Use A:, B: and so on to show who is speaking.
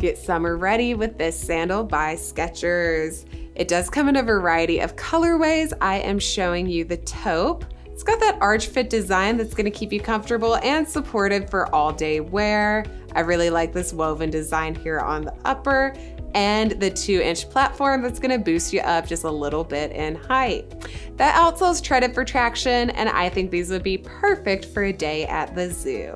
A: get summer ready with this sandal by Skechers. It does come in a variety of colorways. I am showing you the taupe. It's got that arch fit design that's gonna keep you comfortable and supported for all day wear. I really like this woven design here on the upper and the two inch platform that's gonna boost you up just a little bit in height. That outsole is treaded for traction and I think these would be perfect for a day at the zoo.